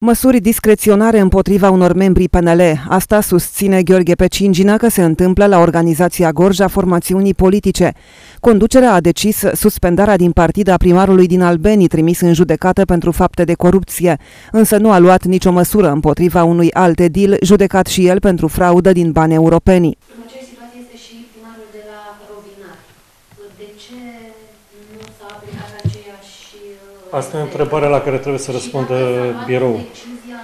Măsuri discreționare împotriva unor membri PNL. Asta susține Gheorghe Pecingină că se întâmplă la organizația Gorja formațiunii politice. Conducerea a decis suspendarea din partid a primarului din Albeni trimis în judecată pentru fapte de corupție, însă nu a luat nicio măsură împotriva unui alt edil judecat și el pentru fraudă din bani europeni. În aceeași situație este și primarul de la Rovinar. De ce nu s-a aplicat aceeași... uh, Asta e întrebarea la care trebuie să răspundă și dacă s-a luat biroul. decizia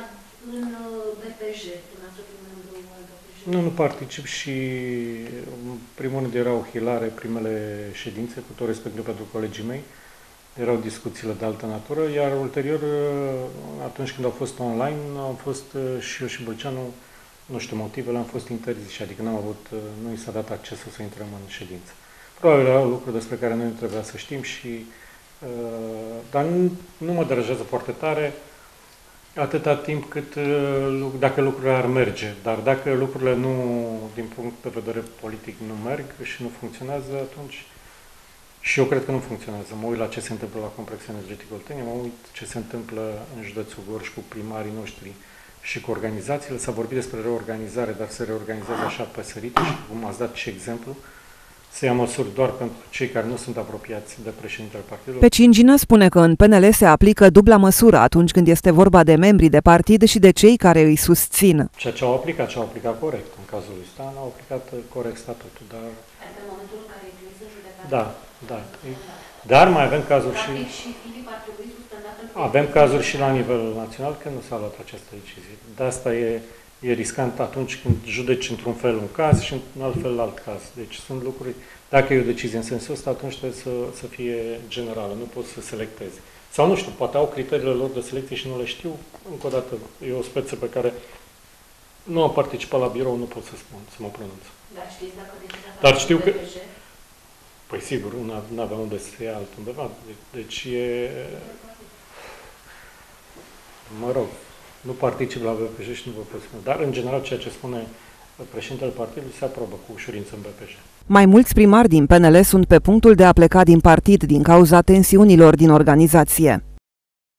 în uh, BPJ, până să fim membru al BPJ. Nu, nu particip și în primul rând erau hilare primele ședințe, cu tot respectul pentru colegii mei. Erau discuțiile de altă natură, iar ulterior, atunci când au fost online, am fost uh, și eu și Bălceanu, nu știu motivele, am fost interziși, adică n-am avut, uh, nu i s-a dat accesul să intrăm în ședință. Probabil erau lucruri despre care noi nu trebuia să știm și uh, dar nu, nu mă deranjează foarte tare atâta timp cât uh, lu- dacă lucrurile ar merge. Dar dacă lucrurile nu, din punct de vedere politic, nu merg și nu funcționează, atunci și eu cred că nu funcționează. Mă uit la ce se întâmplă la Complexul Energetic Oltenia, mă uit ce se întâmplă în județul Gorj cu primarii noștri și cu organizațiile. S-a vorbit despre reorganizare, dar se reorganizează așa pe sărite și cum ați dat și exemplu, se ia măsuri doar pentru cei care nu sunt apropiați de președintele partidului. Pecingină spune că în PNL se aplică dubla măsură atunci când este vorba de membrii de partid și de cei care îi susțin. Ceea ce au aplicat, ce au aplicat corect. În cazul lui Stan au aplicat uh, corect statutul, dar Adică în momentul în care e trimis în judecată. da, da. Dar mai avem cazuri și Practic și Filip ar trebui suspendat în avem cazuri și la nivel național când nu s-a luat această decizie. De asta e, e riscant atunci când judeci într-un fel un caz și în alt fel alt caz. Deci sunt lucruri, dacă e o decizie în sensul ăsta, atunci trebuie să, să fie generală, nu poți să selectezi. Sau nu știu, poate au criteriile lor de selecție și nu le știu. Încă o dată, e o speță pe care nu am participat la birou, nu pot să spun, să mă pronunț. Dar știți dacă decizia s-a Dar luat știu în că- BPJ? Păi sigur, nu avem unde să se ia altundeva. Deci e... Mă rog, nu particip la BPJ și nu vă pot spune. Dar, în general, ceea ce spune președintele partidului se aprobă cu ușurință în BPJ. Mai mulți primari din PNL sunt pe punctul de a pleca din partid din cauza tensiunilor din organizație.